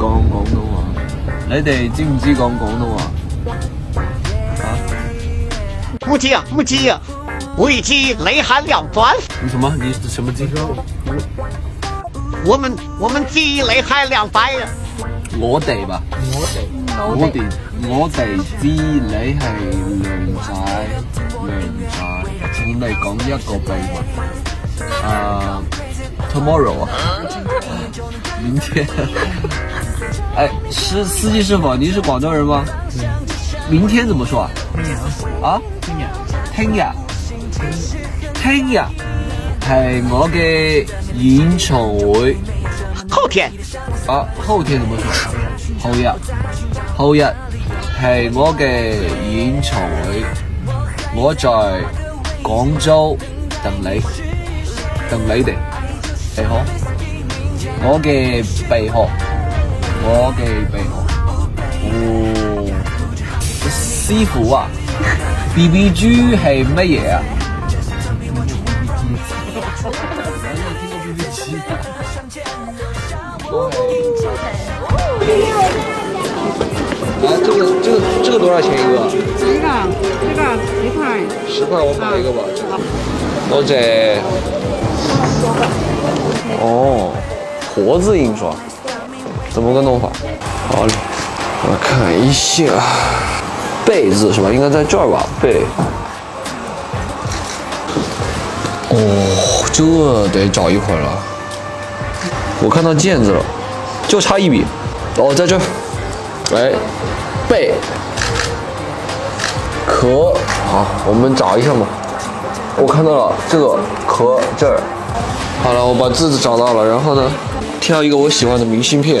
讲广东话，你哋知唔知讲广东话？啊？唔知啊，唔知啊，我知你系靓仔。你什么？你什么知？我，我们我们知你两靓仔。我哋吧，我哋，我哋我哋知你系靓仔，靓仔，我哋讲一个秘密啊，tomorrow 啊，明天。哎，司司机师傅，您是广州人吗？明天怎么说啊？听呀，啊，听日。听日。听呀，系我嘅演唱会。后天？啊，后天怎么说？后日，后日系我嘅演唱会，我在广州等你，等你哋，你好，我嘅贝壳。我给背后。哦，师傅啊，B B G 系乜嘢啊？啊，哈哈哈哈哈哈这个这个这个多少钱一个？这个这个十块。十块我买一个吧。多仔。哦，活字印刷。怎么个弄法？好嘞，我看一下，贝字是吧？应该在这儿吧？贝。哦，这得找一会儿了。我看到剑字了，就差一笔。哦，在这，来，贝，壳。好，我们找一下嘛。我看到了这个壳这儿。好了，我把字字找到了。然后呢，挑一个我喜欢的明信片。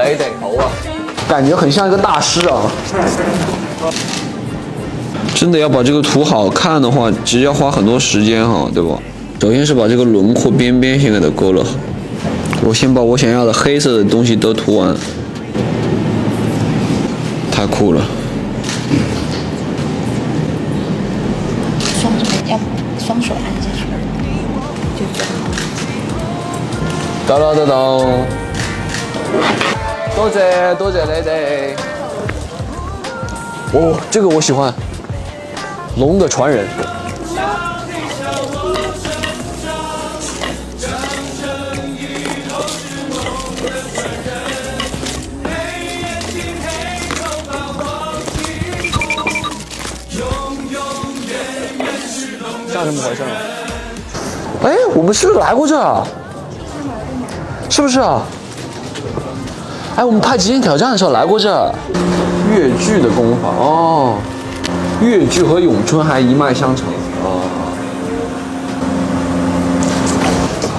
来点头啊！感觉很像一个大师啊！真的要把这个图好看的话，其实要花很多时间哈，对吧？首先是把这个轮廓边边先给它勾勒好。我先把我想要的黑色的东西都涂完。太酷了！双手要双手按下去。到了，到了。多谢多谢，Lady。哦，这个我喜欢。龙的传人。像什么回事啊？哎，我们是不是来过这啊？是不是啊？哎，我们拍《极限挑战》的时候来过这，越剧的工坊哦，越剧和咏春还一脉相承啊。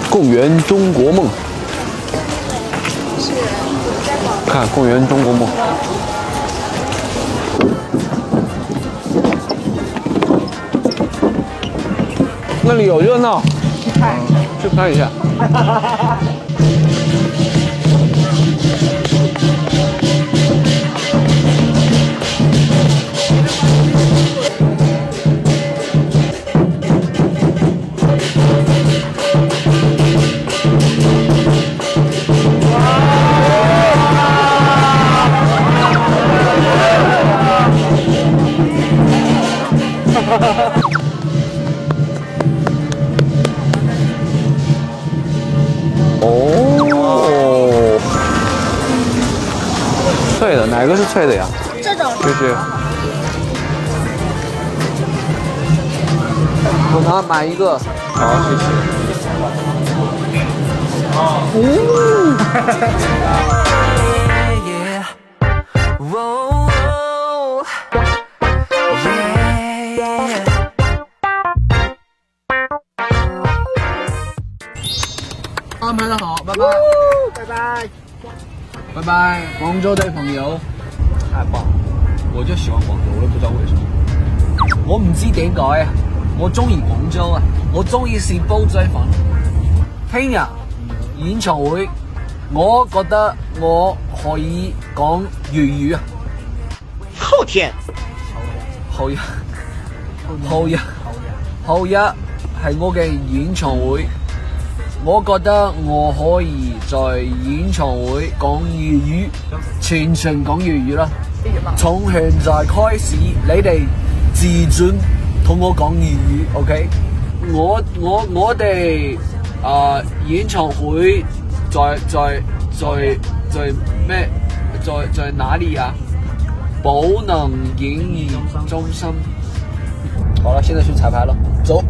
共圆中国梦。看，共圆中国梦。那里有热闹，去看一下。哪个是脆的呀？这种。就是。我拿买一个。好。哦。安排得好，拜拜。拜拜。拜拜，广州的朋友，太棒！我就喜欢广州，我都不知道为什么。我唔知点解啊，我中意广州啊，我中意食煲仔粉。听日演唱会，我觉得我可以讲粤语啊。后天，后日，后日，后日，后日系我嘅演唱会。我觉得我可以在演唱会讲粤语，全程讲粤语啦。从现在开始，你哋自尊同我讲粤语，OK？我我我哋啊，演唱会在在在在咩？在在哪里啊？宝能演艺中心。好了，现在去彩排了，走。